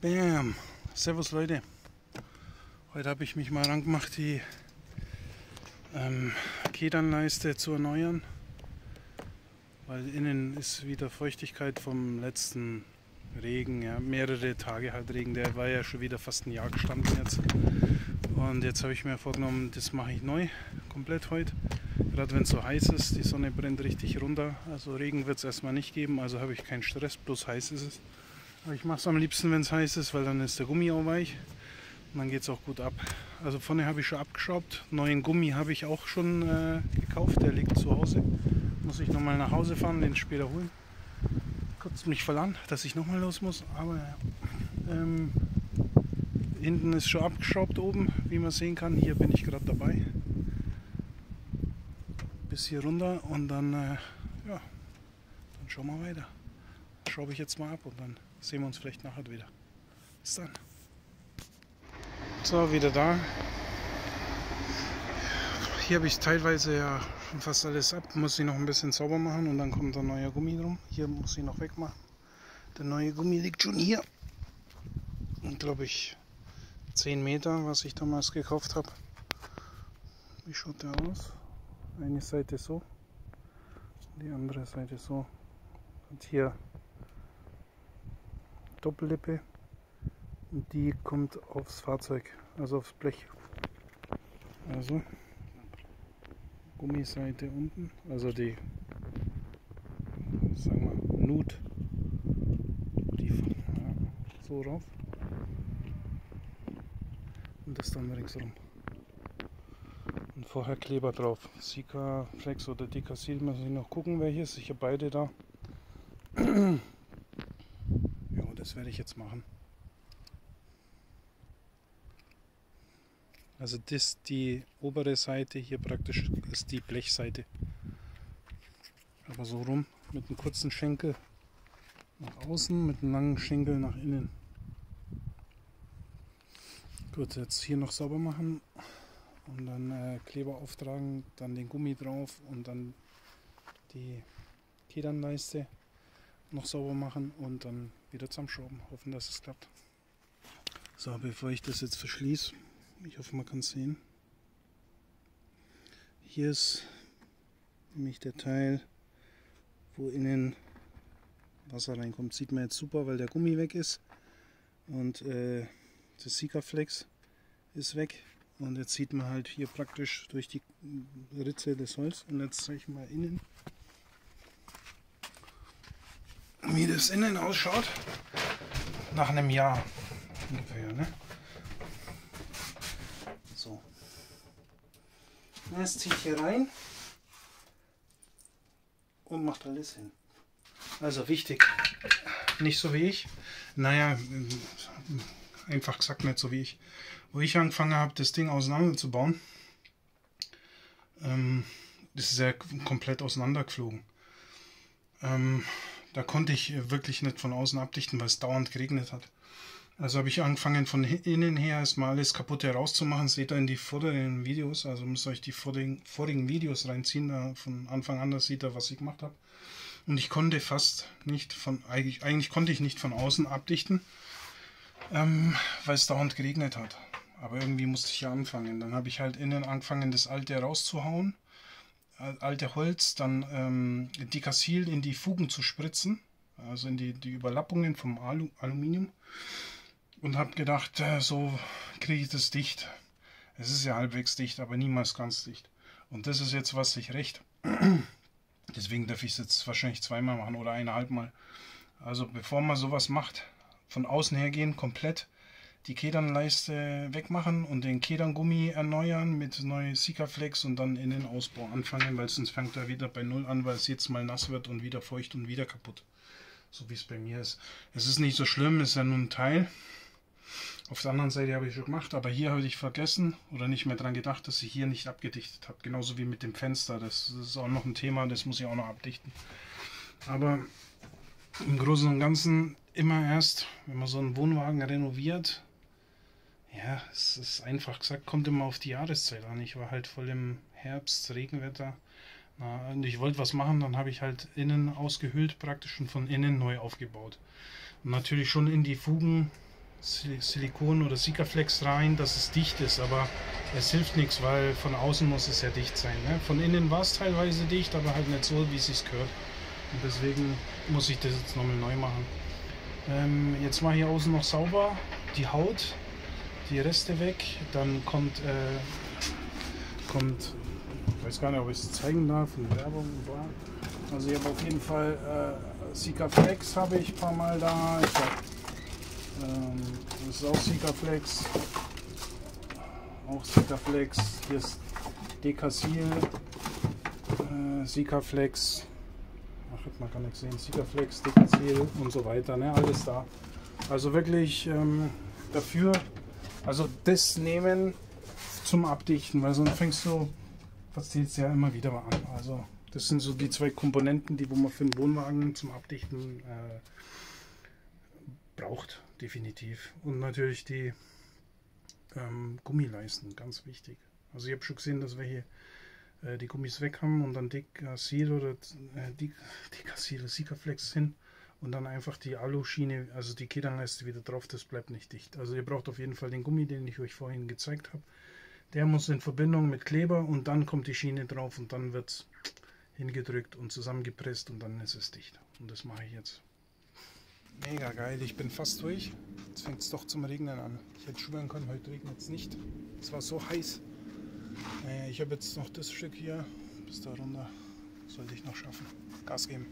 Bam! Servus Leute. Heute habe ich mich mal rangemacht, die ähm, Kedernleiste zu erneuern. Weil innen ist wieder Feuchtigkeit vom letzten Regen, ja, mehrere Tage halt Regen. Der war ja schon wieder fast ein Jahr gestanden jetzt. Und jetzt habe ich mir vorgenommen, das mache ich neu, komplett heute. Gerade wenn es so heiß ist, die Sonne brennt richtig runter. Also Regen wird es erstmal nicht geben, also habe ich keinen Stress, bloß heiß ist es. Aber ich mache es am liebsten, wenn es heiß ist, weil dann ist der Gummi auch weich. Und dann geht es auch gut ab. Also vorne habe ich schon abgeschraubt. Neuen Gummi habe ich auch schon äh, gekauft, der liegt zu Hause. Muss ich nochmal nach Hause fahren, den später holen. Kotzt mich voll an, dass ich nochmal los muss. Aber. Ähm, hinten ist schon abgeschraubt oben, wie man sehen kann. Hier bin ich gerade dabei. Bis hier runter und dann, äh, ja, dann schauen wir weiter. Schraube ich jetzt mal ab und dann sehen wir uns vielleicht nachher wieder. Bis dann. So, wieder da. Hier habe ich teilweise ja schon fast alles ab. Muss ich noch ein bisschen sauber machen und dann kommt ein neuer Gummi drum. Hier muss ich noch wegmachen. Der neue Gummi liegt schon hier. Und glaube ich 10 Meter, was ich damals gekauft habe. Wie schaut der aus? Eine Seite so, die andere Seite so. Und hier Doppellippe und die kommt aufs Fahrzeug, also aufs Blech. Also Gummiseite unten, also die sagen wir Nut, die so rauf und das dann ringsrum. Und vorher Kleber drauf. Sika Flex oder Decasil muss ich noch gucken, welches. Ich habe beide da. das werde ich jetzt machen. Also das die obere Seite hier praktisch ist die Blechseite. Aber so rum mit einem kurzen Schenkel nach außen, mit einem langen Schenkel nach innen. Gut, jetzt hier noch sauber machen und dann äh, Kleber auftragen, dann den Gummi drauf und dann die Kedernleiste noch sauber machen und dann wieder zusammenschrauben. Hoffen, dass es klappt. So, bevor ich das jetzt verschließe, ich hoffe, man kann es sehen. Hier ist nämlich der Teil, wo innen Wasser reinkommt. Sieht man jetzt super, weil der Gummi weg ist. Und äh, das Sikaflex ist weg. Und jetzt sieht man halt hier praktisch durch die Ritze des Holz. Und jetzt zeige ich mal innen, wie das innen ausschaut. Nach einem Jahr ungefähr. Ne? Das zieht hier rein und macht alles hin. Also wichtig, nicht so wie ich. Naja, einfach gesagt nicht so wie ich. Wo ich angefangen habe, das Ding auseinanderzubauen, ähm, ist ja komplett auseinandergeflogen. Ähm, da konnte ich wirklich nicht von außen abdichten, weil es dauernd geregnet hat. Also habe ich angefangen von innen her erstmal alles kaputt herauszumachen. Seht ihr in die vorderen Videos, also müsst ihr euch die vorigen, vorigen Videos reinziehen. Da von Anfang an, da seht ihr, was ich gemacht habe. Und ich konnte fast nicht von, eigentlich, eigentlich konnte ich nicht von außen abdichten, ähm, weil es dauernd geregnet hat. Aber irgendwie musste ich ja anfangen. Dann habe ich halt innen angefangen, das alte rauszuhauen. Alte Holz, dann ähm, Dicassil in die Fugen zu spritzen. Also in die, die Überlappungen vom Alu, Aluminium und habe gedacht, äh, so kriege ich das dicht. Es ist ja halbwegs dicht, aber niemals ganz dicht. Und das ist jetzt, was sich recht. Deswegen darf ich es jetzt wahrscheinlich zweimal machen oder eineinhalb Mal. Also bevor man sowas macht, von außen her gehen, komplett die Kedernleiste wegmachen und den Kederngummi erneuern mit neue Sikaflex und dann in den Ausbau anfangen, weil sonst fängt er wieder bei Null an, weil es jetzt mal nass wird und wieder feucht und wieder kaputt. So wie es bei mir ist. Es ist nicht so schlimm, ist ja nur ein Teil. Auf der anderen Seite habe ich schon gemacht, aber hier habe ich vergessen oder nicht mehr daran gedacht, dass ich hier nicht abgedichtet habe. Genauso wie mit dem Fenster. Das, ist auch noch ein Thema, das muss ich auch noch abdichten. Aber im Großen und Ganzen immer erst, wenn man so einen Wohnwagen renoviert, ja, es ist einfach gesagt, kommt immer auf die Jahreszeit an. Ich war halt voll im Herbst, Regenwetter. Na, und ich wollte was machen, dann habe ich halt innen ausgehöhlt praktisch und von innen neu aufgebaut. Und natürlich schon in die Fugen Silikon oder Sikaflex rein, dass es dicht ist, aber es hilft nichts, weil von außen muss es ja dicht sein. Ne? Von innen war es teilweise dicht, aber halt nicht so, wie es sich gehört. Und deswegen muss ich das jetzt nochmal neu machen. Ähm, jetzt mal hier außen noch sauber, die Haut, die Reste weg, dann kommt, äh, kommt, ich weiß gar nicht, ob ich es zeigen darf, eine Werbung war. Also ich habe auf jeden Fall äh, Sikaflex habe ich ein paar Mal da. Ich habe ähm, das ist auch Sikaflex. Auch Sikaflex. Hier ist Decasil. Äh, Sikaflex. Ach, man kann nichts sehen. Sikaflex, Decasil und so weiter. Ne? Alles da. Also wirklich ähm, dafür. Also das nehmen zum Abdichten, weil sonst fängst du, verzählt es ja immer wieder mal an. Also das sind so die zwei Komponenten, die wo man für einen Wohnwagen zum Abdichten äh, braucht definitiv. Und natürlich die ähm, Gummileisten, ganz wichtig. Also ich habe schon gesehen, dass wir hier äh, die Gummis weg haben und dann Decasil oder äh, Decasil oder Sikaflex hin und dann einfach die Aluschiene, also die Kedernleiste wieder drauf, das bleibt nicht dicht. Also ihr braucht auf jeden Fall den Gummi, den ich euch vorhin gezeigt habe. Der muss in Verbindung mit Kleber und dann kommt die Schiene drauf und dann wird es hingedrückt und zusammengepresst und dann ist es dicht. Und das mache ich jetzt. Mega geil, ich bin fast durch. Jetzt fängt es doch zum Regnen an. Ich hätte schwören können, heute regnet es nicht. Es war so heiß. Naja, ich habe jetzt noch das Stück hier bis da runter. Sollte ich noch schaffen. Gas geben.